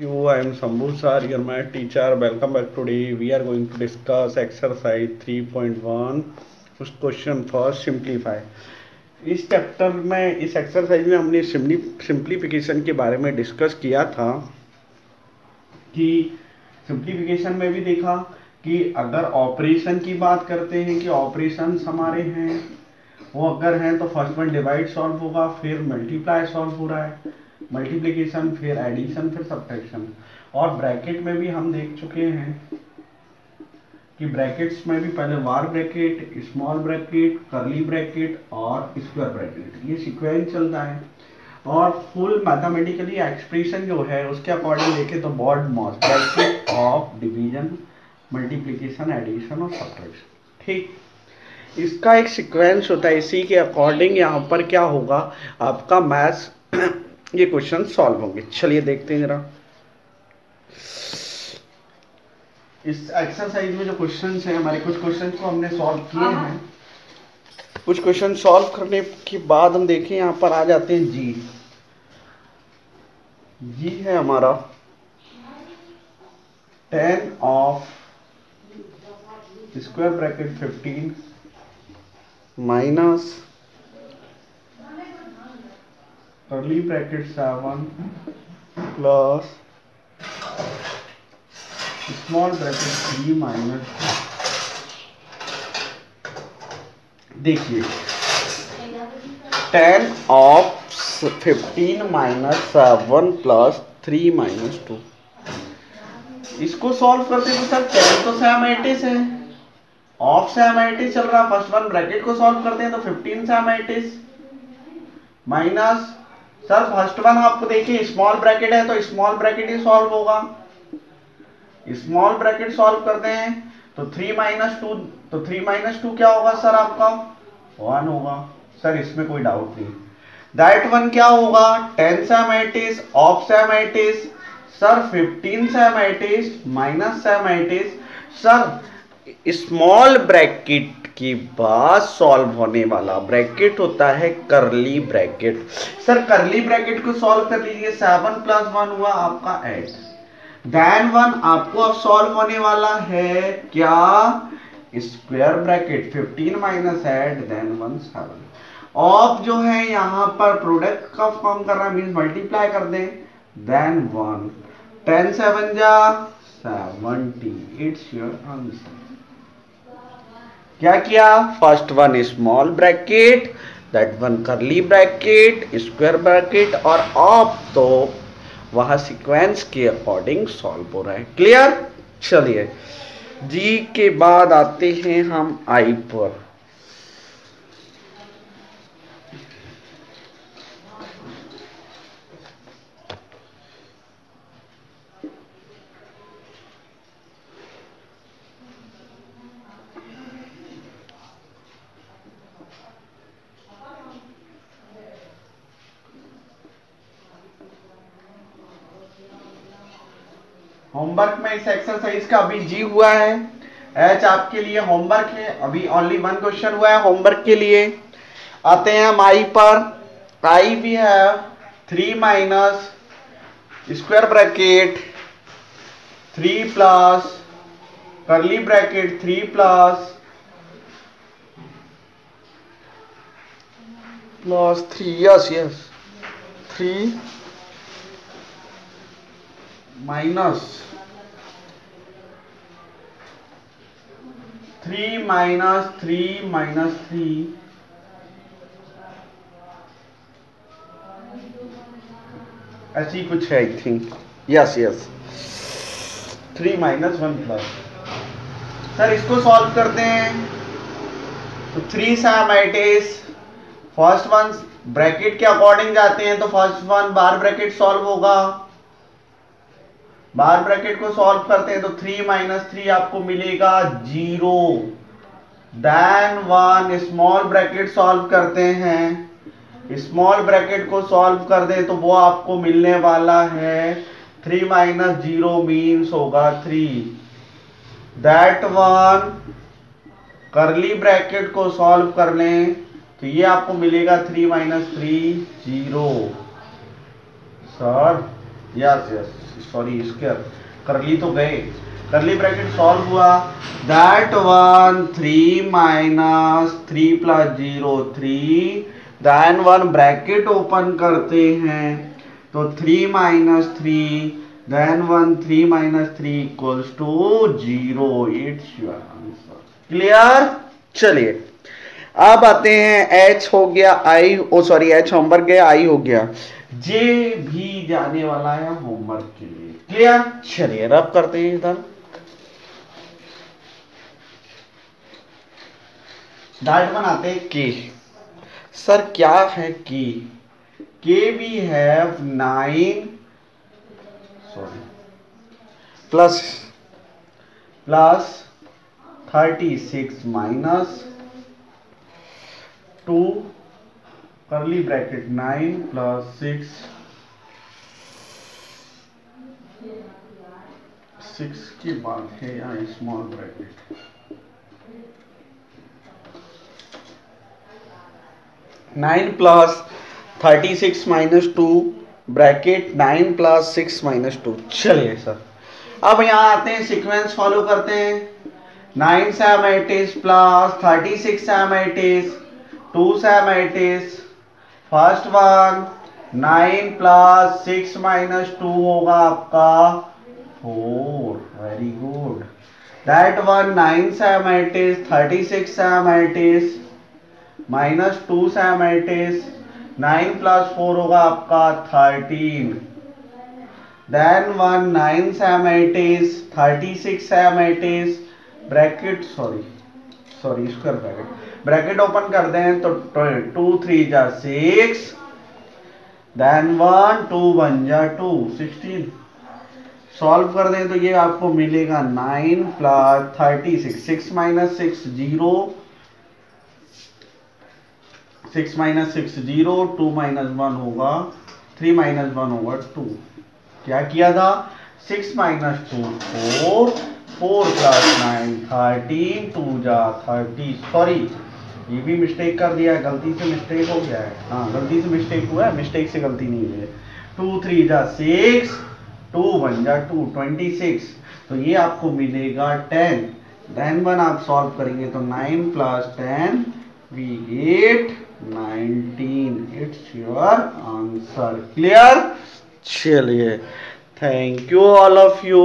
you. I am Sambhu sir, your math teacher. Welcome back today. We are going to discuss exercise 3.1. First question first simplify. इस chapter में इस exercise में हमने simplification के बारे में डिस्कस किया था कि सिंप्लीफिकेशन में भी देखा कि अगर ऑपरेशन की बात करते हैं कि ऑपरेशन हमारे हैं वो अगर हैं तो फ़र्स्ट वन डिवाइड सॉल्व होगा फिर मल्टीप्लाई सॉल्व हो रहा है मल्टीप्लीकेशन फिर एडिशन फिर सब्ट्रैक्शन और ब्रैकेट में भी हम देख चुके हैं कि ब्रैकेट्स में भी पहले वार bracket small bracket curly bracket और स्क्वायर ब्रैकेट ये सीक्वेंस चलता है. और फुल मैथमेटिकली एक्सप्रेशन जो है, उसके अकॉर्डिंग देखे तो BODMAS bracket of division multiplication addition और सब्ट्रैक्शन ठीक? इसका एक सीक्वेंस होता है, इसी के अकॉर्डिंग यहाँ पर क्या होगा? आपका मैथ्स ये क्वेश्चन सॉल्व होंगे। चलिए देखते हैं जरा। इस एक्सरसाइज में जो क्वेश्चन है हमारे कुछ क्वेश्चन को हमने सॉल्व किए हाँ, हाँ। हैं। कुछ क्वेश्चन सॉल्व करने के बाद हम देखें यहाँ पर आ जाते हैं जी। जी है हमारा। Ten of square bracket fifteen minus curly bracket 7 plus small bracket 3 minus देखिए ten of fifteen minus seven plus three minus two इसको सॉल्व करते तो सर टेन तो सेम सैमेटिस है। ऑफ़ सैमेटिस चल रहा फ़र्स्ट वन ब्रैकेट को सॉल्व करते हैं तो फिफ्टीन सैमेटिस माइनस सर फ़र्स्ट वन आपको देखिए स्मॉल ब्रैकेट है तो स्मॉल ब्रैकेट ही सॉल्व होगा। स्मॉल ब्रैकेट सॉल्व करते हैं तो थ्री माइनस टू तो थ्री माइनस टू क्या होगा सर आपका? वन होगा। सर इसमें कोई डाउट नहीं। दैट वन क्या होगा? टेन सेमेटिस ऑफ़ सेमेटिस सर फिफ्टीन सेमेटिस माइनस सेमेटिस सर स्मॉल ब्रैकेट के बाद सॉल्व होने वाला ब्रैकेट होता है curly bracket sir curly bracket को सॉल्व कर लीजिए। सेवन प्लस वन हुआ आपका एट देन वन आपको अब सॉल्व होने वाला है क्या? Square bracket fifteen minus eight then one seven of जो है यहाँ पर प्रोडक्ट का फॉर्म कर रहा मीन मल्टीप्लाई कर दें। देन वन टेन सेवन जा सेवनटी इट्स योर आंसर क्या किया? First one small bracket that one curly bracket square bracket और ऑफ़ तो वह सीक्वेंस के अकॉर्डिंग सॉल्व हो रहा है. क्लियर चलिए. जी के बाद आते हैं हम आई पर. होमवर्क में इस एक्सरसाइज का अभी जी हुआ है। एच आपके लिए होमवर्क है। अभी ओनली वन क्वेश्चन हुआ है होमवर्क के लिए। आते हैं हम आई पर। आई भी है three minus square bracket three plus curly bracket three plus plus three yes yes three minus three minus three minus three ऐसी कुछ है I think yes yes three minus one plus sir इसको solve करते हैं. तो three सैमाइटिस first one bracket के according जाते हैं तो first one bar bracket solve होगा. बार ब्रैकेट को सॉल्व करते हैं तो थ्री माइनस थ्री आपको मिलेगा zero. Then one small bracket solve करते हैं। स्मॉल ब्रैकेट को सॉल्व कर दे तो वो आपको मिलने वाला है। थ्री माइनस ज़ीरो मीन्स होगा three that one curly bracket को सॉल्व कर लें तो ये आपको मिलेगा three minus three zero sir yes yes sorry square curly तो गए। करली ब्रैकेट सॉल्व हुआ। That one three minus three plus zero three then one bracket open करते हैं। तो three minus three then one three minus three equals two zero it's your answer clear चलिए। अब आते हैं एच हो गया I O sorry H homework गया आई हो गया। जे भी जाने वाला है होमवर्क के लिए। क्लियर चलिए रब करते हैं इधर डाट बनाते हैं। के? सर क्या है के? के we have nine sorry plus? Plus thirty six minus two curly bracket nine plus six six के बाद है यहाँ small bracket nine plus thirty six minus two bracket nine plus six minus two चलिए sir अब यहाँ आते हैं sequence follow करते हैं. नाइन सैम एट इज़ प्लस थर्टी सिक्स सैम एट इज़ टू सैम एट is first one nine plus six minus two होगा आपका four. Very good that one nine Sam एट इज़ थर्टी सिक्स सैम एट इज़ माइनस टू सैम एट इज़ नाइन प्लस फोर होगा आपका थर्टीन देन वन नाइन सैम एट इज़ थर्टी सिक्स सैम एट is bracket sorry sorry square bracket bracket open कर दें तो टू, थ्री जा six then one two one जा टू सिक्सटीन सॉल्व कर दें तो ये आपको मिलेगा nine plus thirty six six minus six zero six minus six zero two minus one होगा थ्री माइनस वन होगा टू क्या किया था? Six minus two four four plus nine thirteen two जा थर्टी सॉरी ये भी मिस्टेक कर दिया है, गलती से मिस्टेक हो गया है। हाँ गलती से मिस्टेक हुआ है मिस्टेक से गलती नहीं हुई है। टू थ्री जा सिक्स टू वन जा टू ट्वेंटी सिक्स तो ये आपको मिलेगा टेन टेन वन आप सॉल्व करेंगे तो nine plus ten we get nineteen it's your answer clear चलिए thank you all of you